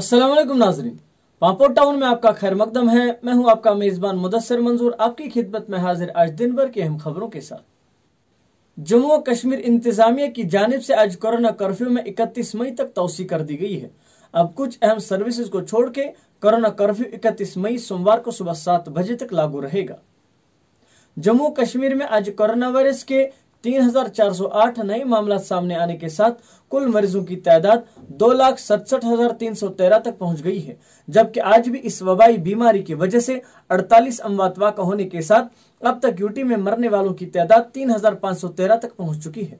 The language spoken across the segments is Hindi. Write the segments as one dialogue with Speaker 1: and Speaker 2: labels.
Speaker 1: वालेकुम नाजरीन। पापोर टाउन में आपका खैर मकदम है। मैं हूँ आपका मेजबान मुदस्सर मंजूर। आपकी खिदमत में हाजिर आज दिन भर की अहम खबरों के साथ। जम्मू और कश्मीर इंतजामिया की जानिब से आज कोरोना कर्फ्यू में 31 मई तक तोसी कर दी गई है। अब कुछ अहम सर्विसेज़ को छोड़ के कोरोना कर्फ्यू 31 मई सोमवार को सुबह सात बजे तक लागू रहेगा। जम्मू कश्मीर में आज कोरोना वायरस के 3,408 नए मामला सामने आने के साथ कुल मरीजों की तादाद दो लाख सड़सठ हज़ार तीन सौ तेरह तक पहुँच गई है जबकि आज भी इस वबाई बीमारी की वजह से 48 अमवात वाक़ा होने के साथ अब तक यूटी में मरने वालों की तादाद 3,513 तक पहुँच चुकी है।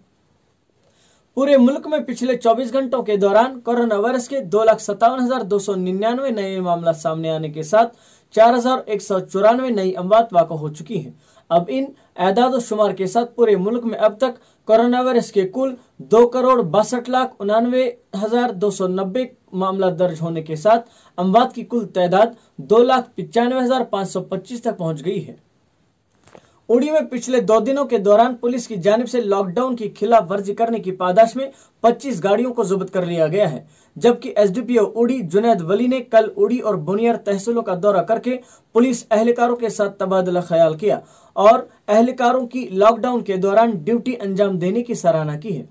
Speaker 1: पूरे मुल्क में पिछले 24 घंटों के दौरान कोरोना वायरस के दो लाख सत्तावन हज़ार दो सौ निन्यानवे नए मामला सामने आने के साथ चार हज़ार एक सौ चौरानवे नई अमवात वाक़ा हो चुकी है अब इन एदाद शुमार के साथ पूरे मुल्क में अब तक कोरोना वायरस के कुल दो करोड़ बासठ लाख उनानवे हज़ार दो सौ नब्बे मामला दर्ज होने के साथ, अमवात की कुल तादाद दो लाख पिचानवे हज़ार पाँच सौ पच्चीस तक पहुँच गई है। उड़ी में पिछले दो दिनों के दौरान पुलिस की जानब से लॉकडाउन की खिलाफ वर्जी करने की पादाश में 25 गाड़ियों को जब्त कर लिया गया है, जबकि एसडीपीओ उड़ी जुनेद वली ने कल उड़ी और बुनियर तहसीलों का दौरा करके पुलिस एहलकारों के साथ तबादला ख्याल किया और एहलकारों की लॉकडाउन के दौरान ड्यूटी अंजाम देने की सराहना की है।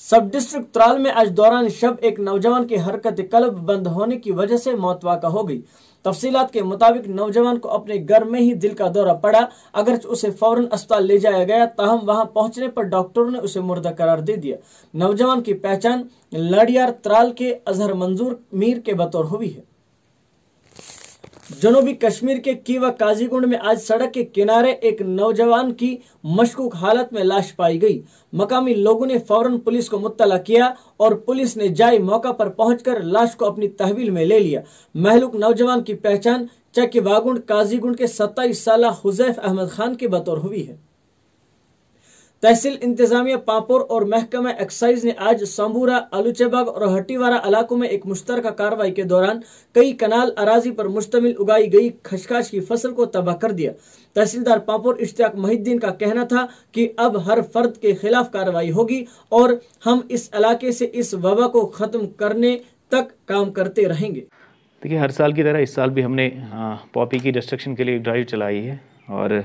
Speaker 1: सब डिस्ट्रिक्ट त्राल में आज दौरान शब एक नौजवान की हरकत कलब बंद होने की वजह से मौत वाक़ा हो गई। तफसीलात के मुताबिक नौजवान को अपने घर में ही दिल का दौरा पड़ा। अगर उसे फ़ौरन अस्पताल ले जाया गया, तहम वहाँ पहुँचने पर डॉक्टरों ने उसे मुर्दा करार दे दिया। नौजवान की पहचान लड़ियार त्राल के अजहर मंजूर मीर के बतौर हुई है। जनूबी कश्मीर के कीवा काजीगुंड में आज सड़क के किनारे एक नौजवान की मशकूक हालत में लाश पाई गई। मकामी लोगों ने फ़ौरन पुलिस को मुत्तला किया और पुलिस ने जाए मौका पर पहुंचकर लाश को अपनी तहवील में ले लिया। महलूक नौजवान की पहचान चक्की वागुंड काजीगुंड के सत्ताईस साल हुजैफ अहमद खान के बतौर हुई है। तहसील इंतजामिया पापोर और महकमा एक्साइज ने आज सांबूरा, आलूचेबाग और हट्टीवारा इलाकों में एक मुश्तर कार्रवाई के दौरान कई कनाल अराजी पर मुश्तमिल उगाई गई खशखाश की फ़सल को तबाह कर दिया। तहसीलदार पापोर इश्तियाक महिद्दीन का कहना था कि अब हर फर्द के खिलाफ कार्रवाई होगी और हम इस इलाके से इस वबा को ख़त्म करने तक काम करते रहेंगे।
Speaker 2: देखिए, हर साल की तरह इस साल भी हमने पॉपी की डिस्ट्रक्शन के लिए एक ड्राइव चलाई है और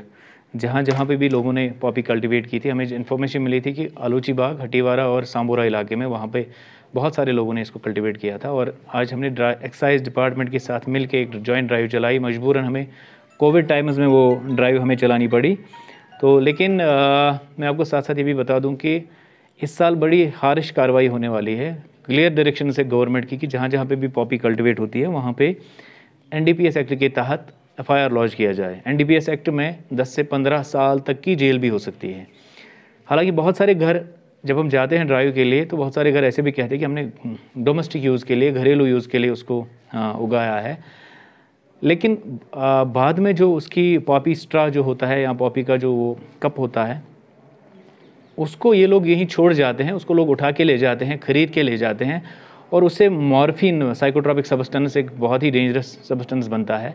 Speaker 2: जहाँ जहाँ पे भी लोगों ने पॉपी कल्टीवेट की थी हमें इन्फॉर्मेशन मिली थी कि आलूची बाग हटीवारा और सांबोरा इलाके में वहाँ पे बहुत सारे लोगों ने इसको कल्टीवेट किया था और आज हमने एक्साइज डिपार्टमेंट के साथ मिल एक जॉइंट ड्राइव चलाई। मजबूरन हमें कोविड टाइम्स में वो ड्राइव हमें चलानी पड़ी। तो लेकिन आ, मैं आपको साथ साथ ये भी बता दूँ कि इस साल बड़ी हारिश कार्रवाई होने वाली है क्लियर डायरेक्शन से गवर्नमेंट की कि जहाँ जहाँ पे भी पॉपी कल्टिवेट होती है वहाँ पे एनडीपीएस एक्ट के तहत एफ़ आई लॉन्च किया जाए। एन एक्ट में 10 से 15 साल तक की जेल भी हो सकती है। हालाँकि बहुत सारे घर जब हम जाते हैं ड्राइव के लिए तो बहुत सारे घर ऐसे भी कहते हैं कि हमने डोमेस्टिक यूज़ के लिए घरेलू यूज़ के लिए उसको उगाया है। लेकिन आ, बाद में जो उसकी पॉपी स्ट्रा जो होता है या पॉपी का जो वो कप होता है उसको ये लोग यहीं छोड़ जाते हैं उसको लोग उठा के ले जाते हैं ख़रीद के ले जाते हैं। और उससे मॉर्फिन साइकोट्रॉपिक सबस्टेंस एक बहुत ही डेंजरस सबस्टेंस बनता है।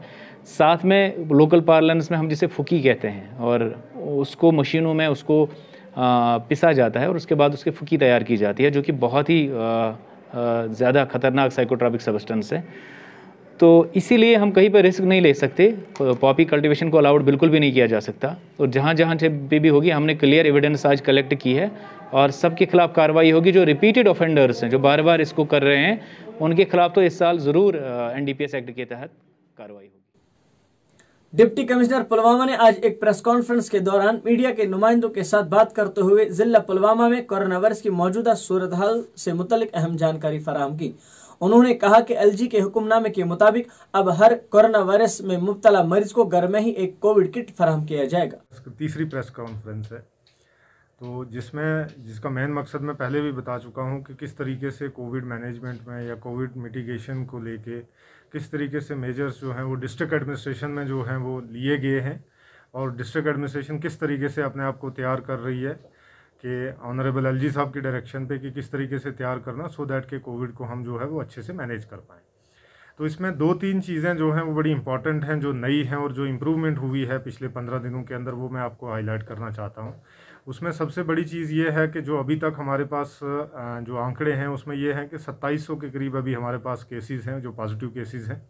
Speaker 2: साथ में लोकल पार्लेंस में हम जिसे फुकी कहते हैं और उसको मशीनों में उसको पिसा जाता है और उसके बाद उसकी फुकी तैयार की जाती है, जो कि बहुत ही ज़्यादा खतरनाक साइकोट्रॉपिक सबस्टेंस है। तो इसीलिए हम कहीं पर रिस्क नहीं ले सकते। पॉपी कल्टीवेशन को अलाउड बिल्कुल भी नहीं किया जा सकता। और जहाँ जहाँ पे भी होगी, हमने क्लियर एविडेंस आज कलेक्ट की है। और सबके खिलाफ कार्रवाई होगी, जो रिपीटेड ऑफेंडर्स हैं, जो बार बार इसको कर रहे हैं, उनके खिलाफ तो इस साल ज़रूर एन एक्ट के तहत कार्रवाई होगी।
Speaker 1: डिप्टी कमिश्नर पुलवामा ने आज एक प्रेस कॉन्फ्रेंस के दौरान मीडिया के नुमाइंदों के साथ बात करते हुए जिला पुलवामा में कोरोना वायरस की मौजूदा सूरत हाल से मुतलिक अहम जानकारी फराहम की। उन्होंने कहा कि एलजी के हुक्मनामे के मुताबिक अब हर कोरोना वायरस में मुबतला मरीज़ को घर में ही एक कोविड किट फराहम किया जाएगा।
Speaker 3: तीसरी प्रेस कॉन्फ्रेंस है। तो जिसमें, जिसका मेन मकसद मैं पहले भी बता चुका हूँ कि किस तरीके से कोविड मैनेजमेंट में या कोविड मिटिगेशन को लेके किस तरीके से मेजर्स जो हैं, वो डिस्ट्रिक्ट एडमिनिस्ट्रेशन में जो हैं, वो लिए गए हैं और डिस्ट्रिक्ट एडमिनिस्ट्रेशन किस तरीके से अपने आप को तैयार कर रही है कि ऑनरेबल एलजी साहब के डायरेक्शन पे कि किस तरीके से तैयार करना सो दैट के कोविड को हम जो है वो अच्छे से मैनेज कर पाएँ। तो इसमें दो तीन चीज़ें जो हैं वो बड़ी इंपॉर्टेंट हैं, जो नई हैं और जो इम्प्रूवमेंट हुई है पिछले पंद्रह दिनों के अंदर, वो मैं आपको हाईलाइट करना चाहता हूँ। उसमें सबसे बड़ी चीज़ ये है कि जो अभी तक हमारे पास जो आंकड़े हैं, उसमें ये हैं कि 2700 के करीब अभी हमारे पास केसेस हैं, जो पॉजिटिव केसेस हैं।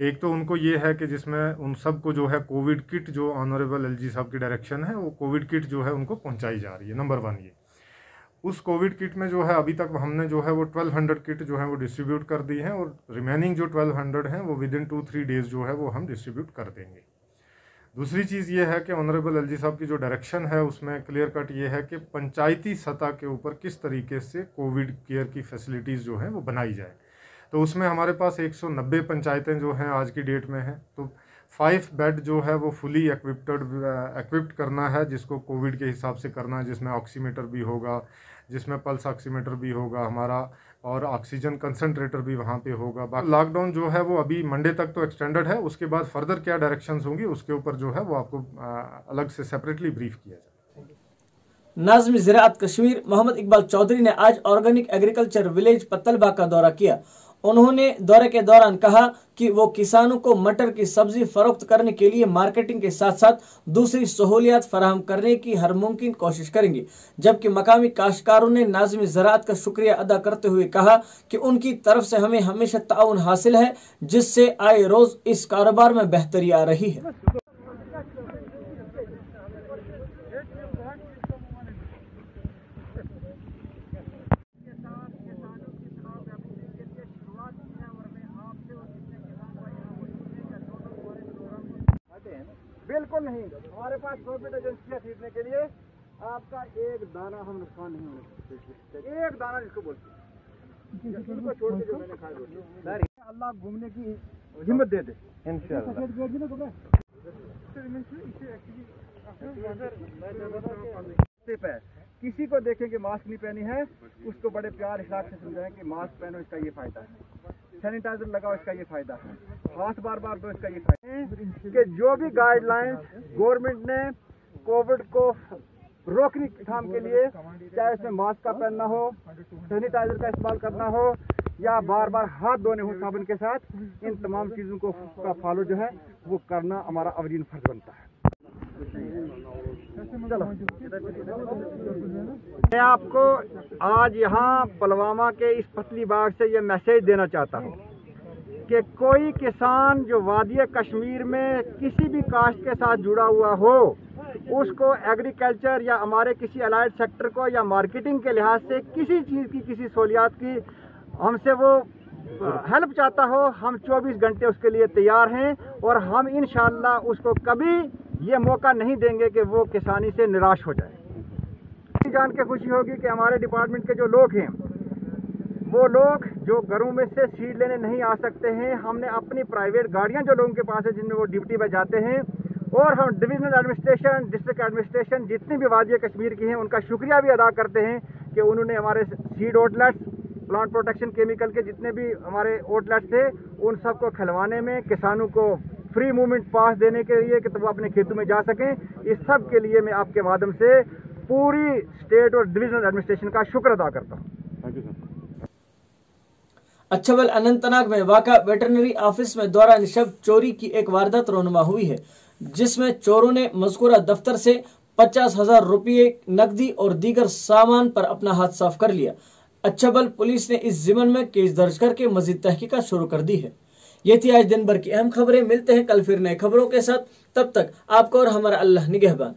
Speaker 3: एक तो उनको ये है कि जिसमें उन सबको जो है कोविड किट जो ऑनरेबल एलजी साहब की डायरेक्शन है, वो कोविड किट जो है उनको पहुँचाई जा रही है, नंबर वन ये। उस कोविड किट में जो है अभी तक हमने जो है वो 1200 किट जो है वो डिस्ट्रीब्यूट कर दी हैं और रिमेनिंग जो 1200 हैं, वो within two three days जो है वो हम डिस्ट्रीब्यूट कर देंगे। दूसरी चीज़ ये है कि ऑनरेबल एलजी साहब की जो डायरेक्शन है, उसमें क्लियर कट ये है कि पंचायती सतह के ऊपर किस तरीके से कोविड केयर की फैसिलिटीज़ जो हैं वो बनाई जाए। तो उसमें हमारे पास 190 पंचायतें जो हैं आज की डेट में हैं। तो फाइव बेड जो है वो फुली एक्विप्ड एक्विप्ड करना है, जिसको कोविड के हिसाब से करना है, जिसमें ऑक्सीमीटर भी होगा, जिसमें पल्स ऑक्सीमीटर भी होगा हमारा, और ऑक्सीजन कंसनट्रेटर भी वहाँ पे होगा। लॉकडाउन जो है वो अभी मंडे तक तो एक्सटेंडेड है, उसके बाद फर्दर क्या डायरेक्शंस होंगी, उसके ऊपर जो है वो आपको अलग से सेपरेटली ब्रीफ किया जाए।
Speaker 1: नाजमी ज़रात कश्मीर, मोहम्मद इकबाल चौधरी ने आज ऑर्गेनिक एग्रीकल्चर विलेज पत्तलबा का दौरा किया। उन्होंने दौरे के दौरान कहा कि वो किसानों को मटर की सब्ज़ी फरोख्त करने के लिए मार्केटिंग के साथ साथ दूसरी सहूलियात फराहम करने की हर मुमकिन कोशिश करेंगे। जबकि मकामी काश्तकारों ने नाजमी ज़रात का शुक्रिया अदा करते हुए कहा कि उनकी तरफ़ से हमें हमेशा ताउन हासिल है, जिससे आए रोज इस कारोबार में बेहतरी आ रही है।
Speaker 4: बिल्कुल नहीं हमारे पास गवर्नमेंट एजेंसियाँ खरीदने के लिए आपका एक दाना हम नुकसान नहीं होने एक दाना जिसको बोलते हैं अल्लाह घूमने की हिम्मत दे दे किसी को देखें कि मास्क नहीं पहनी है उसको बड़े प्यार हिसाब से समझाएँ कि मास्क पहनो इसका ये फ़ायदा है सैनिटाइजर लगाओ इसका ये फ़ायदा है हाथ बार बार दो इसका ये कि जो भी गाइडलाइंस गवर्नमेंट ने कोविड को रोकने की काम के लिए, चाहे उसमें मास्क का पहनना हो सैनिटाइजर का इस्तेमाल करना हो, या बार बार हाथ धोने हो साबुन के साथ, इन तमाम चीज़ों को का फॉलो जो है, वो करना हमारा अवरीन फ़र्ज़ बनता है। मैं आपको आज यहाँ पुलवामा के इस पतली बाग से ये मैसेज देना चाहता हूँ। कि कोई किसान जो वादी कश्मीर में किसी भी कास्ट के साथ जुड़ा हुआ हो, उसको एग्रीकल्चर या हमारे किसी अलाइड सेक्टर को या मार्केटिंग के लिहाज से किसी चीज़ की, किसी सहूलियात की हमसे वो हेल्प चाहता हो, हम 24 घंटे उसके लिए तैयार हैं और हम इन उसको कभी ये मौका नहीं देंगे कि वो किसानी से निराश हो जाए। जान के खुशी होगी कि हमारे डिपार्टमेंट के जो लोग हैं, वो लोग जो घरों में से सीट लेने नहीं आ सकते हैं, हमने अपनी प्राइवेट गाड़ियाँ जो लोगों के पास है, जिनमें वो ड्यूटी पर जाते हैं, और हम डिविजनल एडमिनिस्ट्रेशन डिस्ट्रिक्ट एडमिनिस्ट्रेशन जितनी भी वादी कश्मीर की हैं, उनका शुक्रिया भी अदा करते हैं कि उन्होंने हमारे seed outlets plant protection chemical के जितने भी हमारे आउटलेट्स थे, उन सबको खिलवाने में, किसानों को फ्री मूवमेंट पास देने के लिए कि तो अपने खेतों में जा सकें। इस सब के लिए मैं आपके माध्यम से पूरी स्टेट और डिविजनल एडमिनिस्ट्रेशन का शुक्र अदा करता हूँ।
Speaker 1: अच्छाबल अनंतनाग में वाका वेटरनरी ऑफ़िस में दौरान शब चोरी की एक वारदात रोनुमा हुई है, जिसमें चोरों ने मजकूरा दफ्तर से पचास हज़ार रुपये नकदी और दीगर सामान पर अपना हाथ साफ़ कर लिया। अच्छाबल पुलिस ने इस जिमन में केस दर्ज करके मजीद तहकीकत शुरू कर दी है। ये थी आज दिन भर की अहम खबरें। मिलते हैं कल फिर नए खबरों के साथ। तब तक आपको और हमारा अल्लाह निगहबान।